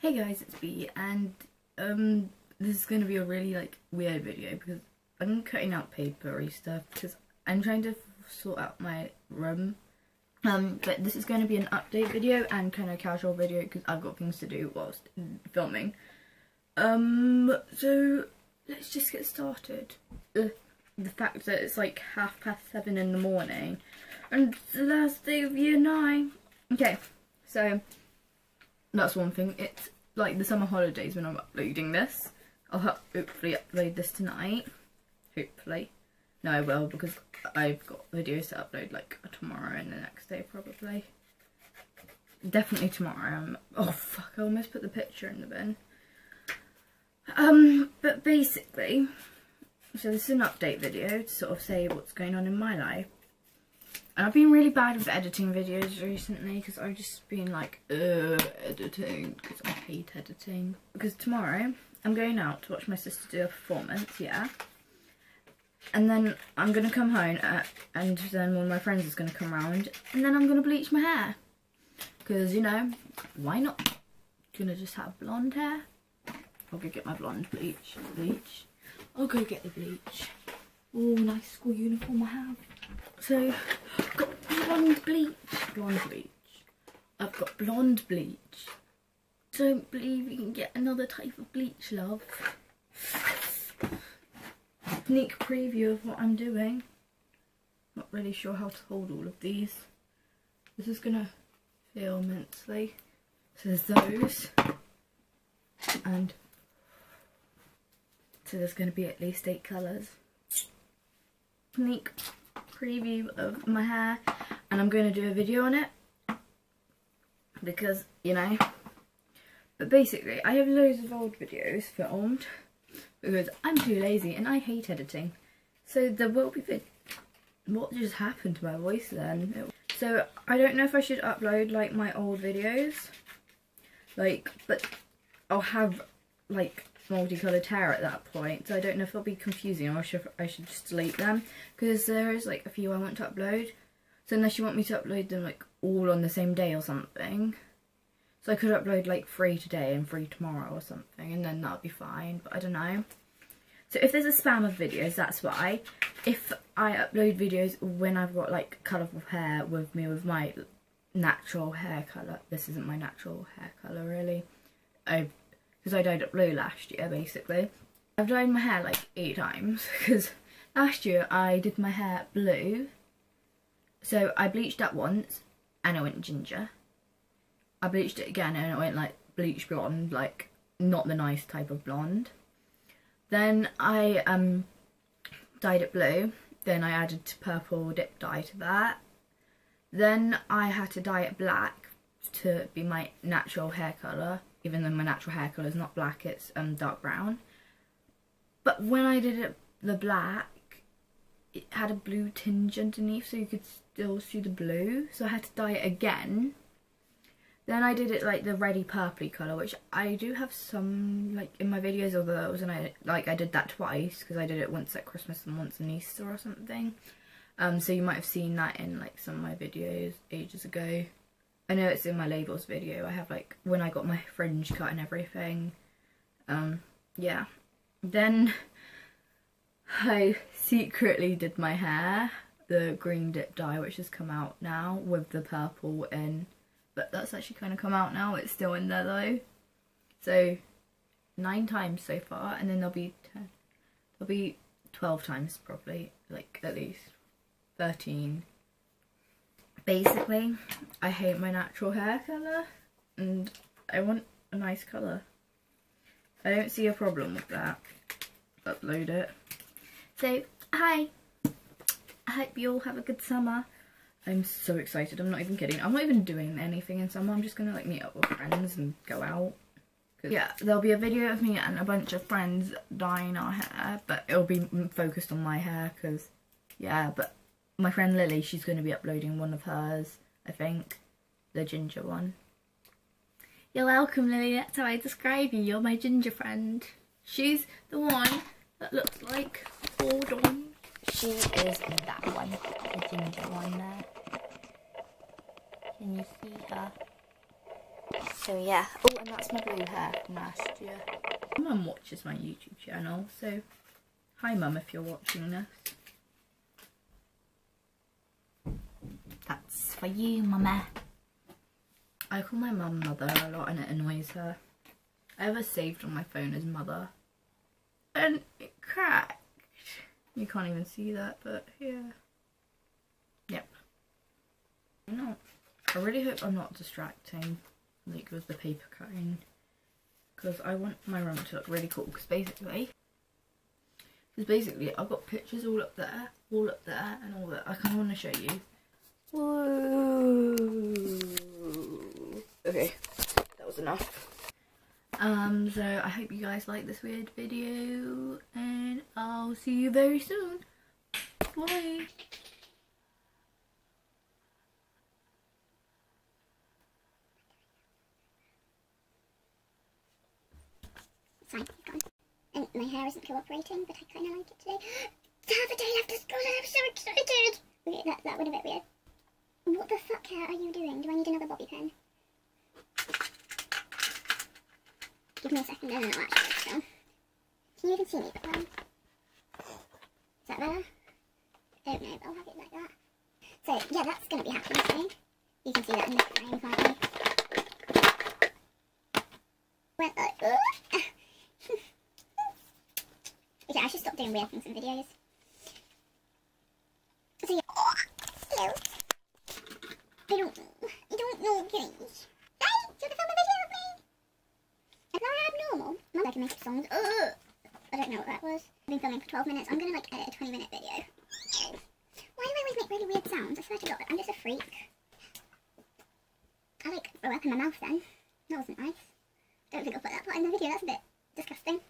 Hey guys, it's B, and um, this is going to be a really like weird video because I'm cutting out papery stuff because I'm trying to sort out my room. Um, but this is going to be an update video and kind of casual video because I've got things to do whilst filming. Um, so let's just get started. Ugh, the fact that it's like half past seven in the morning and the last day of year nine. Okay, so that's one thing. It's like the summer holidays when I'm uploading this. I'll hopefully upload this tonight. Hopefully. No, I will because I've got videos to upload like tomorrow and the next day probably. Definitely tomorrow. Um, oh fuck, I almost put the picture in the bin. Um, but basically, so this is an update video to sort of say what's going on in my life. And I've been really bad with editing videos recently because I've just been like, editing, because I hate editing. Because tomorrow, I'm going out to watch my sister do a performance, yeah. And then I'm going to come home uh, and then one of my friends is going to come around and then I'm going to bleach my hair. Because, you know, why not? Gonna just have blonde hair. I'll go get my blonde bleach. Bleach. I'll go get the bleach. Oh, nice school uniform I have. So, I've got blonde bleach. Blonde bleach. I've got blonde bleach. Don't believe you can get another type of bleach, love. Sneak preview of what I'm doing. Not really sure how to hold all of these. This is gonna feel immensely. So there's those. And so there's gonna be at least eight colours. Sneak preview of my hair and I'm going to do a video on it. Because you know. But basically I have loads of old videos filmed because I'm too lazy and I hate editing. So there will be what just happened to my voice then? So I don't know if I should upload like my old videos. Like but I'll have like multicolored hair at that point so I don't know if it'll be confusing or should, I should just delete them because there is like a few I want to upload. So unless you want me to upload them like all on the same day or something. So I could upload like three today and three tomorrow or something and then that'll be fine but I don't know. So if there's a spam of videos that's why. If I upload videos when I've got like colourful hair with me with my natural hair colour this isn't my natural hair colour really. I've because I dyed it blue last year basically. I've dyed my hair like eight times because last year I did my hair blue so I bleached that once and it went ginger. I bleached it again and it went like bleach blonde like not the nice type of blonde. Then I um dyed it blue then I added purple dip dye to that. Then I had to dye it black to be my natural hair colour even though my natural hair colour is not black, it's um, dark brown. But when I did it the black, it had a blue tinge underneath so you could still see the blue. So I had to dye it again. Then I did it like the reddy purpley colour, which I do have some like in my videos of those, and I like I did that twice because I did it once at Christmas and once in Easter or something. Um, so you might have seen that in like some of my videos ages ago. I know it's in my labels video. I have like when I got my fringe cut and everything. Um, yeah. Then I secretly did my hair, the green dip dye, which has come out now with the purple in. But that's actually kind of come out now. It's still in there though. So nine times so far, and then there'll be ten. There'll be twelve times probably, like at least thirteen basically I hate my natural hair colour and I want a nice colour. I don't see a problem with that. Upload it. So, hi. I hope you all have a good summer. I'm so excited. I'm not even kidding. I'm not even doing anything in summer. I'm just going to like meet up with friends and go out. Yeah, there'll be a video of me and a bunch of friends dyeing our hair, but it'll be focused on my hair because, yeah, but my friend Lily, she's going to be uploading one of hers, I think, the ginger one. You're welcome, Lily. That's how I describe you. You're my ginger friend. She's the one that looks like Gordon. She is that one, the ginger one there. Can you see her? So yeah. Oh, and that's my blue hair from last year. My Mum watches my YouTube channel, so hi mum if you're watching this. For you, mama. I call my mum mother a lot and it annoys her. I have saved on my phone as mother. And it cracked. You can't even see that, but yeah. Yep. No. I really hope I'm not distracting, like with the paper cutting. Because I want my room to look really cool, because basically, because basically I've got pictures all up there, all up there, and all that. I kind of want to show you. Woo! Okay, that was enough. Um, so I hope you guys like this weird video, and I'll see you very soon. Bye! fine, gone. And my hair isn't cooperating, but I kind of like it today. To have a day left of school and I'm so excited! Okay, that, that went a bit weird. What the fuck are you doing? Do I need another bobby pin? Give me a second, no, no, no, actually, so. Can you even see me? Um, is that better? I don't know, but I'll have it like that. So, yeah, that's going to be happening soon. You can see that in the frame, can't you? Uh, okay, I should stop doing weird things in videos. So yeah, oh, hello. I don't know. I don't know, guys. Hey, do you want to film a video with me? Is that abnormal? Mum, I can make songs. Ugh. I don't know what that was. I've been filming for 12 minutes. I'm gonna like edit a 20 minute video. Why do I always make really weird sounds? I swear to God, I'm just a freak. I like throw up my mouth then. That wasn't nice. Don't think I'll put that part in the video. That's a bit